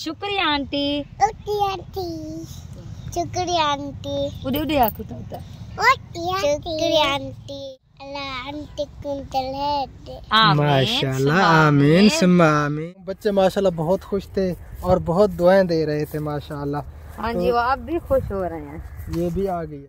शुक्रिया aunty. Okay aunty. शुक्रिया aunty. उड़े उड़े आखो तो उता शुक्रिया आंटी। अल्लाह आंटी कुंतल है माशाल्लाह आमीन सुम्मा आमीन। बच्चे माशाल्लाह बहुत खुश थे और बहुत दुआएँ दे रहे थे माशाल्लाह। हाँ जी वो अब भी खुश हो रहे हैं। ये भी आ गई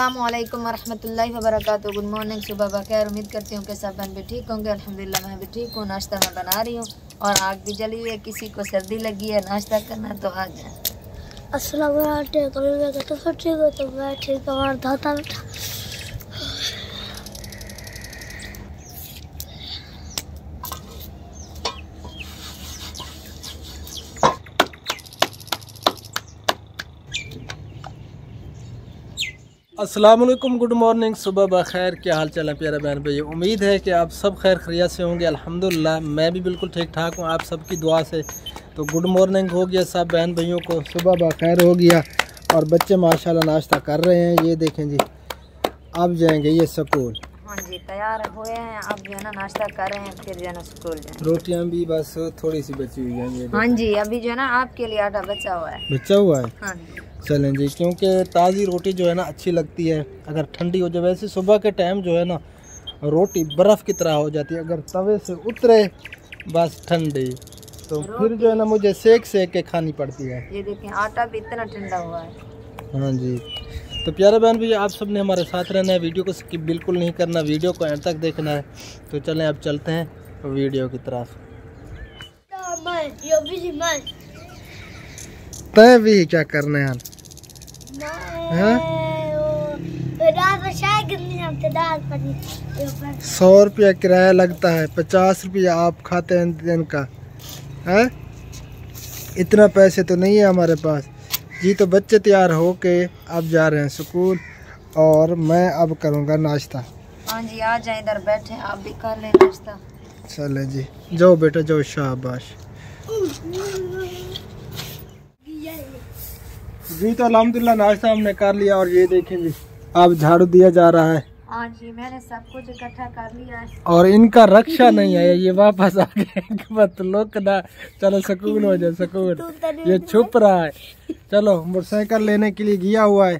अस्सलाम वालेकुम वरहमतुल्लाहि वबरकातुहू गुड मॉर्निंग सुबह बखैर उम्मीद करती हूँ कि सब बहन भी ठीक होंगे। अल्हम्दुलिल्लाह मैं भी ठीक हूँ। नाश्ता मैं बना रही हूँ। और आग भी जली हुई है। किसी को सर्दी लगी है, नाश्ता करना तो आ जाए असल ठीक हो तो मैं ठीक हूँ। और वालेकुम गुड मॉर्निंग सुबह बखैर क्या हाल चाल है प्यारा बहन भाई उम्मीद है कि आप सब खैर खैरियत से होंगे अल्हम्दुलिल्लाह मैं भी बिल्कुल ठीक ठाक हूँ आप सबकी दुआ से तो गुड मॉर्निंग हो गया सब बहन भाइयों को सुबह बखैर हो गया और बच्चे माशाल्लाह नाश्ता कर रहे हैं ये देखें जी अब जाएँगे ये स्कूल हाँ जी तैयार हुए हैं अब जो है ना नाश्ता कर रहे हैं फिर जो है ना स्कूल जाए रोटियाँ भी बस थोड़ी सी बची हुई हैं हाँ जी अभी जो है ना आपके लिए आटा बचा हुआ है बचा हुआ है हाँ जी चलें जी क्योंकि ताज़ी रोटी जो है ना अच्छी लगती है। अगर ठंडी हो जाए वैसे सुबह के टाइम जो है ना रोटी बर्फ़ की तरह हो जाती है। अगर तवे से उतरे बस ठंडी। तो फिर जो है ना मुझे सेक सेक के खानी पड़ती है। ये देखें आटा भी इतना ठंडा हुआ है। हाँ जी। तो प्यारे बहन भैया आप सबने हमारे साथ रहना है। वीडियो को स्किप बिल्कुल नहीं करना। वीडियो को एंड तक देखना है। तो चलें अब चलते हैं वीडियो की तरफ़। तय भी क्या करना है हाँ? सौ रुपया किराया लगता है पचास रुपया आप खाते हैं दिन का है? इतना पैसे तो नहीं है हमारे पास। जी तो बच्चे तैयार हो के अब जा रहे हैं स्कूल और मैं अब करूँगा नाश्ता। हाँ जी आ जाए इधर बैठे आप भी कर लें नाश्ता। चले जी जाओ बेटा जाओ शाबाश। जी तो अलहमदिल्ला नाश्ता हमने कर लिया और ये देखें जी अब झाड़ू दिया जा रहा है। हाँ जी मैंने सब कुछ इकट्ठा कर लिया है। और इनका रक्षा नहीं है ये वापस आ गए। लोग ना। चलो सुकून हो जाए सुकून। ये छुप रहा है। चलो मोटरसाइकिल लेने के लिए गया हुआ है।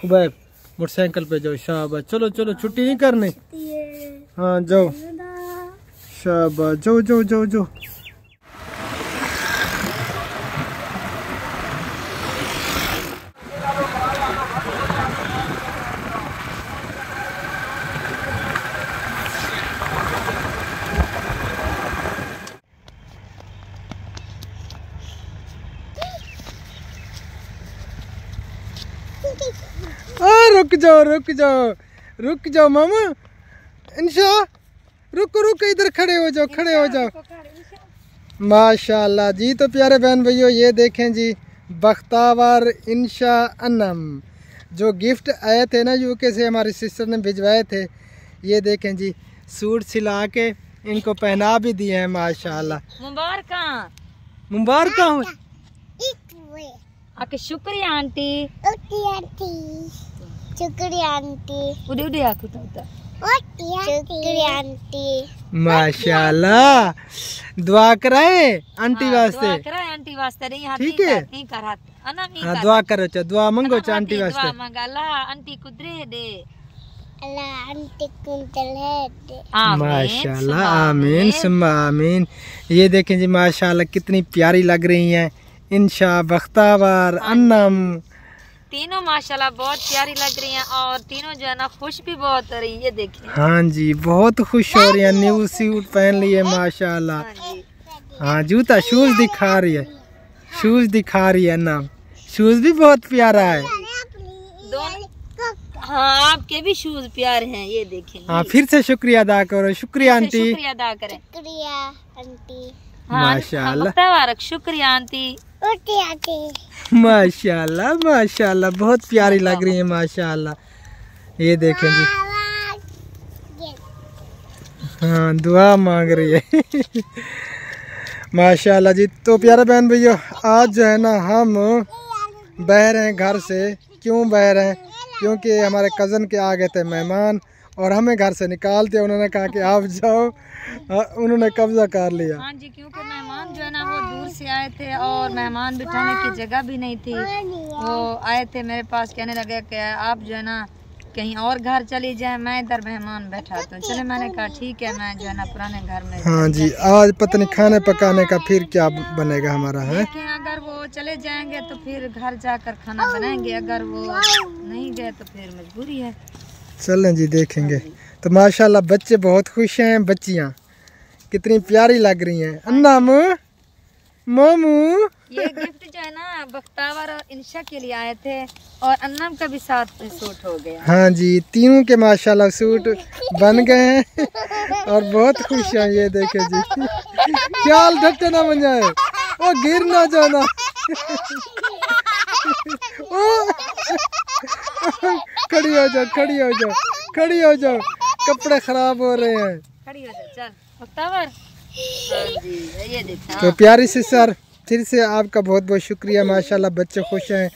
खुबैब मोटरसाइकिल पे जाओ शाबाश। चलो चलो छुट्टी नहीं करनी। हाँ। जाओ। शाबाश। जाओ जाओ जाओ जाओ आ, रुक जाओ रुक जाओ रुक जाओ मामा। इंशा रुको रुको इधर खड़े हो जाओ खड़े हो जाओ। माशाल्लाह जी तो प्यारे बहन भैया ये देखें जी बख्तावर इंशा अनम जो गिफ्ट आए थे ना यूके से हमारी सिस्टर ने भिजवाए थे ये देखें जी सूट सिला के इनको पहना भी दिए हैं माशाल्लाह। मुबारक। मुबारक हो। आके शुक्रिया आंटी। शुक्रिया आंटी। उड़े उड़े आखो तो शुक्रिया आंटी। माशाल्लाह। दुआ कराए आंटी वास्ते? दुआ करा आंटी वास्ते। नहीं हाथ ठीक है। नहीं कर अना नहीं हाँ दुआ करो चा दुआ मंगो चा आंटी दुआ वास्ते। मांगा। अल्लाह आंटी कुदरे दे। अल्लाह आंटी कुंतल है आमीन, माशाल्लाह आमीन आमीन। सुम्मा आमीन। ये देखें जी माशाल्लाह कितनी प्यारी लग रही हैं। इंशा बख्तावर अन्नम। तीनों माशाल्लाह बहुत प्यारी लग रही हैं और तीनों जो है ना खुश भी बहुत हो रही हैं ये देखिए हाँ जी बहुत खुश हो रही है न्यू सूट पहन लिए माशाल्लाह। हाँ हाँ जूता शूज़ दिखा रही है। शूज़ दिखा रही है अन्नम शूज़ भी बहुत प्यारा है। दोनों हाँ आपके भी शूज़ प्यारे हैं ये देखें हाँ फिर से शुक्रिया अदा करो। शुक्रिया आंटी। शुक्रिया अदा करें। शुक्रिया आंटी। माशाल्लाह। मुबारक शुक्रिया आंटी। उठी आंटी। माशाल्लाह माशाल्लाह बहुत प्यारी लग रही है माशाल्लाह। ये देखें जी। हाँ दुआ मांग रही है। माशाल्लाह जी तो प्यारे बहन भैया आज जो है ना हम बह रहे हैं घर से। क्यों बह रहे हैं? क्योंकि हमारे कज़न के आ गए थे मेहमान। और हमें घर से निकाल दिया उन्होंने कहा कि आप जाओ। उन्होंने कब्जा कर लिया। हाँ जी क्योंकि मेहमान जो है ना वो दूर से आए थे और मेहमान बिठाने की जगह भी नहीं थी। वो आए थे मेरे पास कहने लगे कि आप जो है ना कहीं और घर चली जाए मैं इधर मेहमान बैठाता हूँ चले मैंने कहा ठीक है मैं जो है ना पुराने घर में हाँ जी आज पता नहीं खाने पकाने का फिर क्या बनेगा हमारा है? अगर वो चले जाएँगे तो फिर घर जाकर खाना बनाएँगे। अगर वो नहीं गए तो फिर मजबूरी है। चलें जी देखेंगे। तो माशाल्लाह बच्चे बहुत खुश हैं बच्चियाँ। कितनी प्यारी लग रही हैं। अन्ना मुँह मोमू। ये गिफ्ट जो है ना बख्तावर और इंशा के लिए आए थे और अन्नम का भी साथ में सूट हो गया। हाँ जी तीनों के माशाल्लाह सूट बन गए हैं और बहुत खुश हैं ये देखे जी। ख्याल ढकते ना बन जाए वो गिर ना जाना। खड़ी हो जाओ खड़ी हो जाओ खड़ी हो जाओ कपड़े खराब हो रहे हैं। खड़ी हो जा चल। बख्तावर हाँ जी ये देखा तो प्यारी से सर फिर से आपका बहुत बहुत शुक्रिया माशाल्लाह बच्चे खुश हैं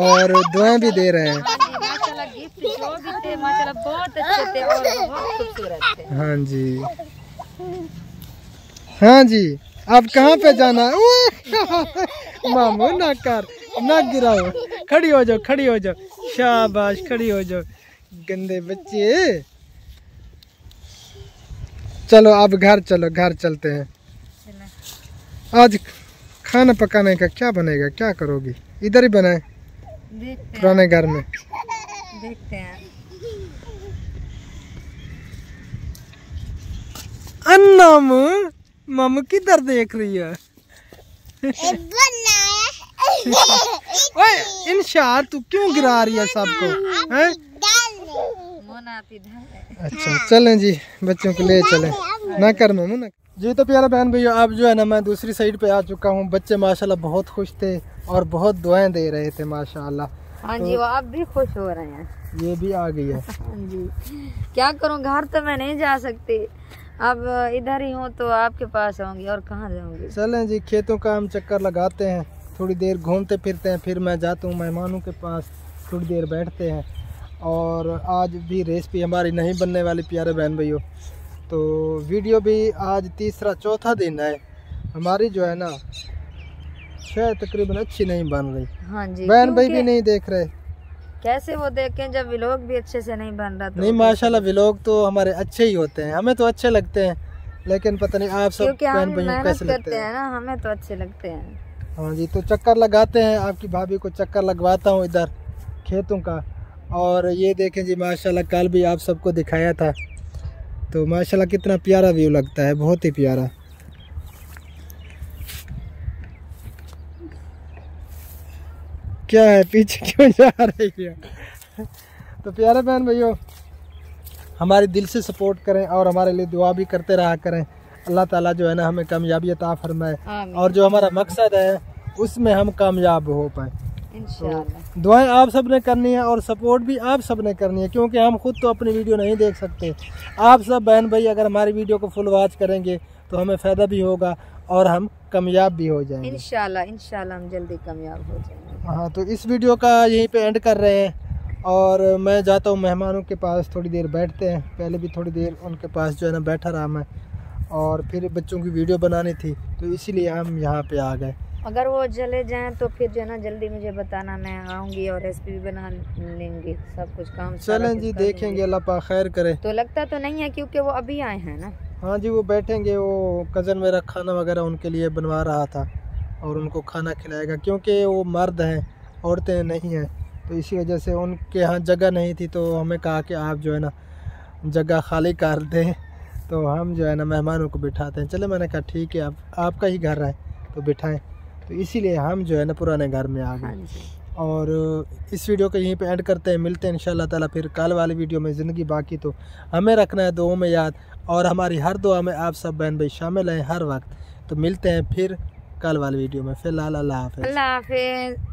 और दुआएँ भी दे रहे हैं। हाँ जी माशाल्लाह गिफ्ट जो भी थे माशाल्लाह बहुत अच्छे थे और बहुत खूबसूरत थे। हाँ जी। हाँ आप कहाँ पे जाना है? ओए, मामू ना कर ना गिराओ। खड़ी हो जाओ खड़ी हो जाओ। शाबाश खड़ी हो जाओ। गंदे बच्चे। चलो अब घर चलो घर चलते हैं। आज खाना पकाने का क्या बनेगा क्या करोगी? इधर ही बनाए पुराने घर में। देखते हैं। अन्नम मम किधर देख रही है? ओए इंशा तू क्यों गिरा रही है सबको हैं। अच्छा चलें जी बच्चों को ले चलें। ना कर मामू ना जी तो प्यारा बहन भैया अब जो है ना मैं दूसरी साइड पे आ चुका हूँ। बच्चे माशाल्लाह बहुत खुश थे और बहुत दुआएँ दे रहे थे माशाल्लाह। हाँ जी वो आप भी खुश हो रहे हैं। ये भी आ गई है। हाँ जी। क्या करूँ घर तो मैं नहीं जा सकती। अब इधर ही हूँ तो आपके पास आऊँगी और कहाँ जाऊँगी? चलें जी खेतों का हम चक्कर लगाते हैं। थोड़ी देर घूमते फिरते हैं फिर मैं जाता हूँ मेहमानों के पास थोड़ी देर बैठते हैं। और आज भी रेसिपी हमारी नहीं बनने वाली प्यारे बहन भैयों तो वीडियो भी आज तीसरा चौथा दिन है। हमारी जो है ना शायद तकरीबन अच्छी नहीं बन रही। हाँ जी बहन भाई भी नहीं देख रहे। कैसे वो देखें जब व्लॉग भी अच्छे से नहीं बन रहा तो नहीं माशाल्लाह व्लॉग तो हमारे अच्छे ही होते हैं। हमें तो अच्छे लगते हैं लेकिन पता नहीं आप सब बहन भाई कैसे लगते हैं? हैं ना हमें तो अच्छे लगते हैं। हाँ जी तो चक्कर लगाते हैं। आपकी भाभी को चक्कर लगवाता हूँ इधर, खेतों का। और ये देखें जी, माशाल्लाह, कल भी आप सबको दिखाया था। तो माशाल्लाह, कितना प्यारा व्यू लगता है, बहुत ही प्यारा। क्या है, पीछे क्यों जा रही है? तो प्यारे बहन भैया हमारे दिल से सपोर्ट करें और हमारे लिए दुआ भी करते रहा करें। अल्लाह ताला जो है ना हमें कामयाबी अता फरमाए और जो हमारा मकसद है उसमें हम कामयाब हो पाए। इंशाल्लाह। दुआएँ आप सबने करनी है और सपोर्ट भी आप सबने करनी है क्योंकि हम खुद तो अपनी वीडियो नहीं देख सकते। आप सब बहन भाई अगर हमारी वीडियो को फुल वॉच करेंगे तो हमें फ़ायदा भी होगा और हम कामयाब भी हो जाएँगे। इंशाल्लाह इंशाल्लाह हम जल्दी कामयाब हो जाएँगे। हाँ तो इस वीडियो का यहीं पे एंड कर रहे हैं और मैं जाता हूँ मेहमानों के पास थोड़ी देर बैठते हैं। पहले भी थोड़ी देर उनके पास जो है ना बैठा रहा मैं। और फिर बच्चों की वीडियो बनानी थी तो इसीलिए हम यहाँ पे आ गए। अगर वो चले जाएँ तो फिर जो है ना जल्दी मुझे बताना मैं आऊँगी और रेसिपी भी बना लेंगे सब कुछ काम चलें जी देखेंगे अल्लाह पाक खैर करे। तो लगता तो नहीं है क्योंकि वो अभी आए हैं ना। हाँ जी वो बैठेंगे वो कज़न मेरा खाना वगैरह उनके लिए बनवा रहा था और उनको खाना खिलाएगा क्योंकि वो मर्द हैं औरतें नहीं हैं तो इसी वजह से उनके यहाँ जगह नहीं थी तो हमें कहा कि आप जो है ना जगह खाली कर दें। तो हम जो है ना मेहमानों को बिठाते हैं। चले मैंने कहा ठीक है आप आपका ही घर है तो बिठाएँ। तो इसीलिए हम जो है ना पुराने घर में आ हाँ गए और इस वीडियो को यहीं पे एंड करते हैं। मिलते हैं इंशाल्लाह ताला फिर कल वाली वीडियो में ज़िंदगी बाकी तो। हमें रखना है दुआओं में याद और हमारी हर दुआ में आप सब बहन भाई शामिल हैं हर वक्त। तो मिलते हैं फिर कल वाली वीडियो में। फ़िलहाल अल्लाह हाफ़िज़। अल्लाह हाफिज।